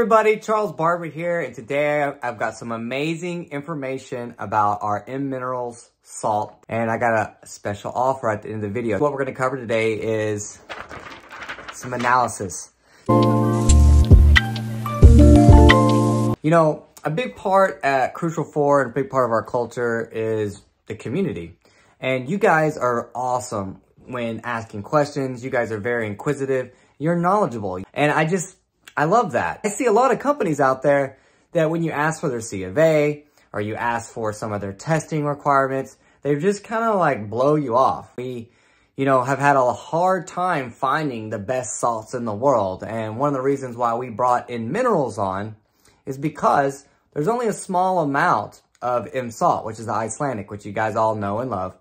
everybody, Charles Barber here, and today I've got some amazing information about our M Minerals salt, and I got a special offer at the end of the video. What we're gonna cover today is some analysis. You know, a big part at Crucial 4 and a big part of our culture is the community. And you guys are awesome when asking questions. You guys are very inquisitive. You're knowledgeable. And I just, I love that. I see a lot of companies out there that when you ask for their C of A or you ask for some of their testing requirements, they just kind of like blow you off. We, you know, have had a hard time finding the best salts in the world. And one of the reasons why we brought M Minerals on is because there's only a small amount of M salt, which is the Icelandic, which you guys all know and love.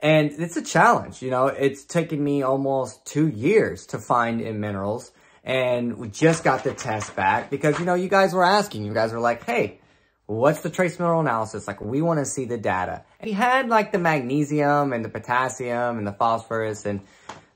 And it's a challenge, you know, it's taken me almost two years to find M Minerals. And we just got the test back because, you know, you guys were asking, you guys were like, hey, what's the trace mineral analysis? Like, we want to see the data. And he had like the magnesium and the potassium and the phosphorus and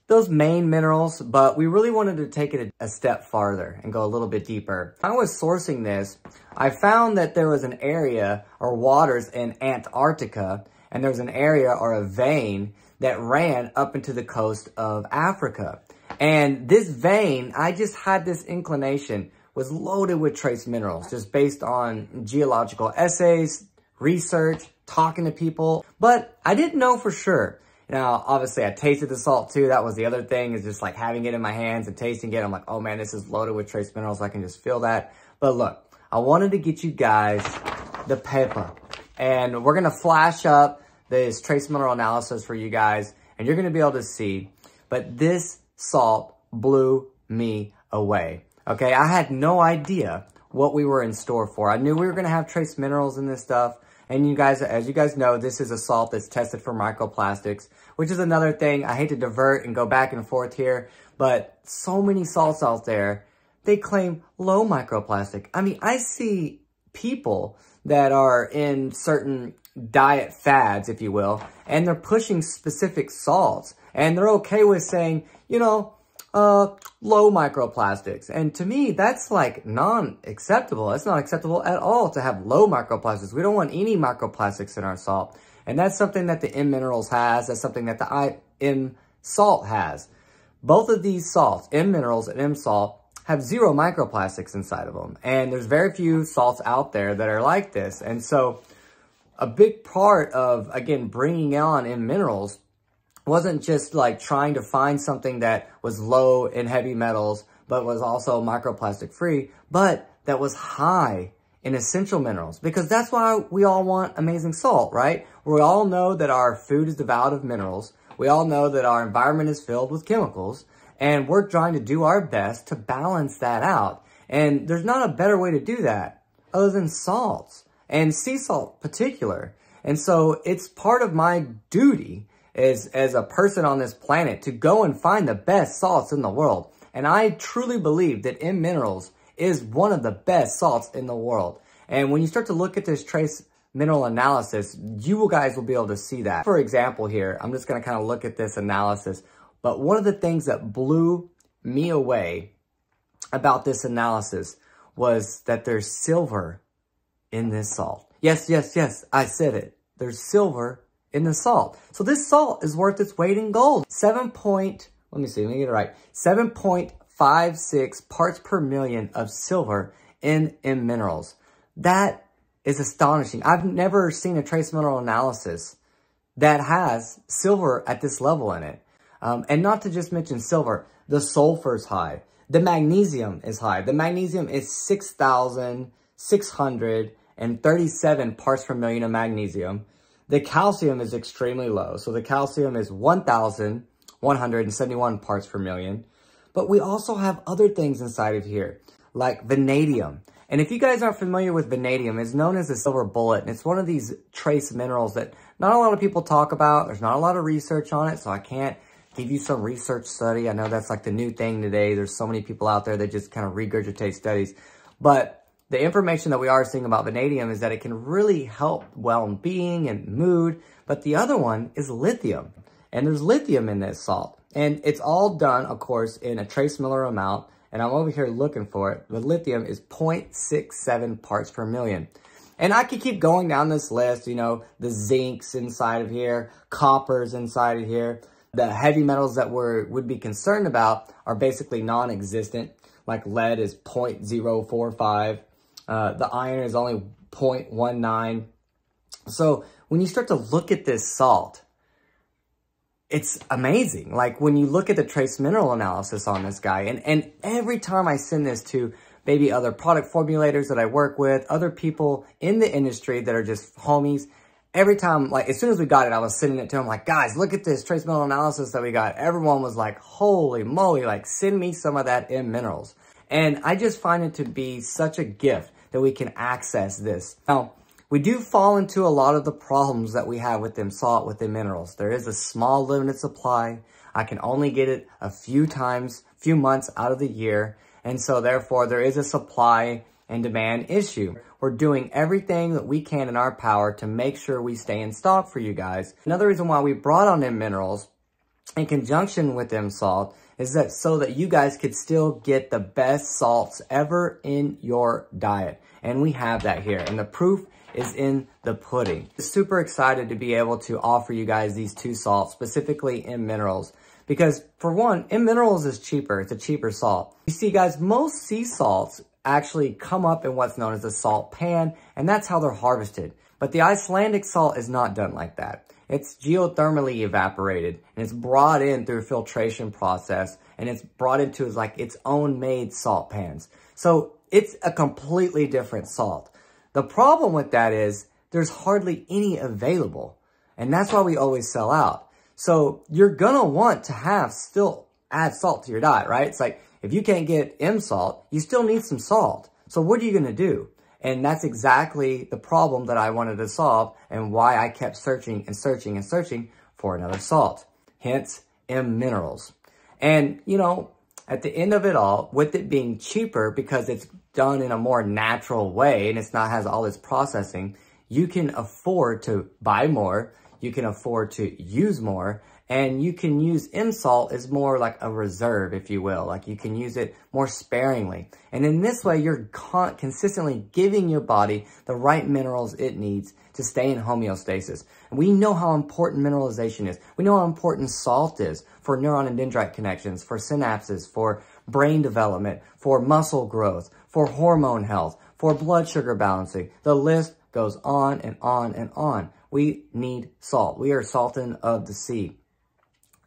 those main minerals, but we really wanted to take it a, step farther and go a little bit deeper. When I was sourcing this, I found that there was an area or waters in Antarctica and there was an area or a vein that ran up into the coast of Africa. And this vein, I just had this inclination, was loaded with trace minerals, just based on geological essays, research, talking to people. But I didn't know for sure. Now, obviously, I tasted the salt too. That was the other thing, is just like having it in my hands and tasting it. I'm like, oh man, this is loaded with trace minerals. I can just feel that. But look, I wanted to get you guys the paper. And we're going to flash up this trace mineral analysis for you guys, and you're going to be able to see. But this salt blew me away. Okay, I had no idea what we were in store for. I knew we were going to have trace minerals in this stuff. And you guys, as you guys know, this is a salt that's tested for microplastics, which is another thing. I hate to divert and go back and forth here, but so many salts out there, they claim low microplastic. I mean, I see people that are in certain diet fads, if you will, and they're pushing specific salts. And they're okay with saying, you know, uh, low microplastics. And to me, that's like non-acceptable. That's not acceptable at all to have low microplastics. We don't want any microplastics in our salt. And that's something that the M Minerals has. That's something that the I M Salt has. Both of these salts, M Minerals and M Salt, have zero microplastics inside of them. And there's very few salts out there that are like this. And so a big part of, again, bringing on M Minerals wasn't just like trying to find something that was low in heavy metals, but was also microplastic free, but that was high in essential minerals because that's why we all want amazing salt, right? We all know that our food is devoid of minerals. We all know that our environment is filled with chemicals and we're trying to do our best to balance that out. And there's not a better way to do that other than salts and sea salt particular. And so it's part of my duty as, as a person on this planet to go and find the best salts in the world. And I truly believe that M Minerals is one of the best salts in the world. And when you start to look at this trace mineral analysis, you guys will be able to see that. For example here, I'm just going to kind of look at this analysis. But one of the things that blew me away about this analysis was that there's silver in this salt. Yes, yes, yes, I said it. There's silver in the salt. So this salt is worth its weight in gold. 7 point, let me see, let me get it right. 7.56 parts per million of silver in M Minerals. That is astonishing. I've never seen a trace mineral analysis that has silver at this level in it. Um, and not to just mention silver, the sulfur is high. The magnesium is high. The magnesium is 6,637 parts per million of magnesium. The calcium is extremely low. So the calcium is 1,171 parts per million. But we also have other things inside of here, like vanadium. And if you guys aren't familiar with vanadium, it's known as the silver bullet. And it's one of these trace minerals that not a lot of people talk about. There's not a lot of research on it, so I can't give you some research study. I know that's like the new thing today. There's so many people out there that just kind of regurgitate studies. But the information that we are seeing about vanadium is that it can really help well-being and mood. But the other one is lithium. And there's lithium in this salt. And it's all done, of course, in a trace mineral amount and I'm over here looking for it, but lithium is 0.67 parts per million. And I could keep going down this list, you know, the zincs inside of here, coppers inside of here. The heavy metals that we would be concerned about are basically non-existent, like lead is 0.045. Uh, the iron is only 0.19. So when you start to look at this salt, it's amazing. Like when you look at the trace mineral analysis on this guy, and, and every time I send this to maybe other product formulators that I work with, other people in the industry that are just homies. Every time, like, as soon as we got it, I was sending it to them, like, guys, look at this trace mineral analysis that we got. Everyone was like, holy moly, like, send me some of that M minerals. And I just find it to be such a gift that we can access this. Now, we do fall into a lot of the problems that we have with M salt, with M minerals. There is a small limited supply. I can only get it a few times, few months out of the year. And so therefore there is a supply and demand issue. We're doing everything that we can in our power to make sure we stay in stock for you guys. Another reason why we brought on M minerals in conjunction with M salt is that so that you guys could still get the best salts ever in your diet. And we have that here. And the proof is in the pudding. Super excited to be able to offer you guys these two salts, specifically M minerals. Because for one, M minerals is cheaper. It's a cheaper salt. You see guys, most sea salts actually come up in what's known as a salt pan, and that's how they're harvested. But the Icelandic salt is not done like that. It's geothermally evaporated, and it's brought in through a filtration process, and it's brought into like its own made salt pans. So it's a completely different salt. The problem with that is there's hardly any available, and that's why we always sell out. So you're gonna want to have still add salt to your diet, right? It's like, if you can't get M salt, you still need some salt. So what are you gonna do? And that's exactly the problem that I wanted to solve and why I kept searching and searching and searching for another salt. Hence, M minerals. And, you know, at the end of it all, with it being cheaper because it's done in a more natural way and it's not has all this processing, you can afford to buy more you can afford to use more and you can use M-salt as more like a reserve, if you will. Like you can use it more sparingly. And in this way, you're con consistently giving your body the right minerals it needs to stay in homeostasis. And we know how important mineralization is. We know how important salt is for neuron and dendrite connections, for synapses, for brain development, for muscle growth, for hormone health, for blood sugar balancing. The list goes on and on and on. We need salt. We are salting of the sea.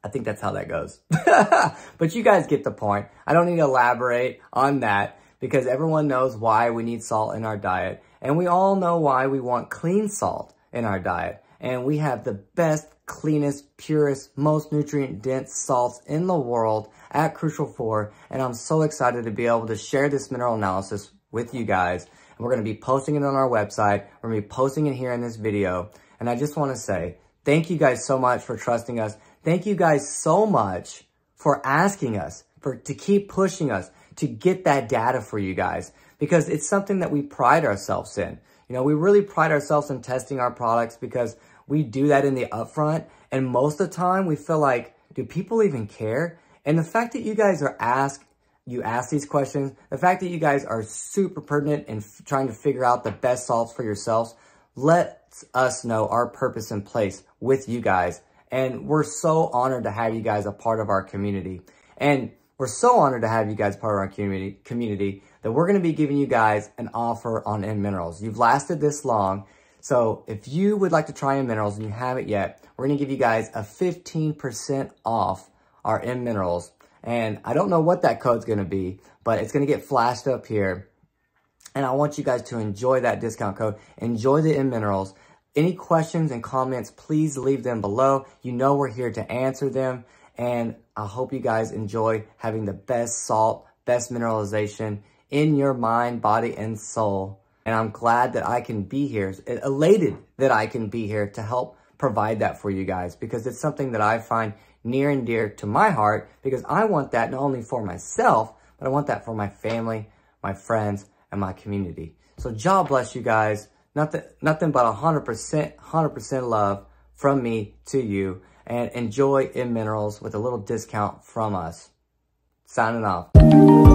I think that's how that goes. but you guys get the point. I don't need to elaborate on that because everyone knows why we need salt in our diet. And we all know why we want clean salt in our diet. And we have the best, cleanest, purest, most nutrient-dense salts in the world at Crucial 4. And I'm so excited to be able to share this mineral analysis with you guys. And we're going to be posting it on our website. We're going to be posting it here in this video. And I just want to say, thank you guys so much for trusting us. Thank you guys so much for asking us, for to keep pushing us to get that data for you guys because it's something that we pride ourselves in. You know, we really pride ourselves in testing our products because we do that in the upfront. And most of the time we feel like, do people even care? And the fact that you guys are asked, you ask these questions, the fact that you guys are super pertinent in trying to figure out the best salts for yourselves, lets us know our purpose in place with you guys. And we're so honored to have you guys a part of our community. And we're so honored to have you guys part of our community, community that we're going to be giving you guys an offer on M Minerals. You've lasted this long. So if you would like to try M Minerals and you haven't yet, we're going to give you guys a 15% off our M Minerals. And I don't know what that code's going to be, but it's going to get flashed up here. And I want you guys to enjoy that discount code. Enjoy the M Minerals. Any questions and comments, please leave them below. You know we're here to answer them. And I hope you guys enjoy having the best salt, best mineralization in your mind, body, and soul. And I'm glad that I can be here, elated that I can be here to help provide that for you guys because it's something that I find near and dear to my heart because I want that not only for myself, but I want that for my family, my friends, and my community. So God bless you guys. Nothing, nothing but 100%, 100% love from me to you. And enjoy M Minerals with a little discount from us. Signing off.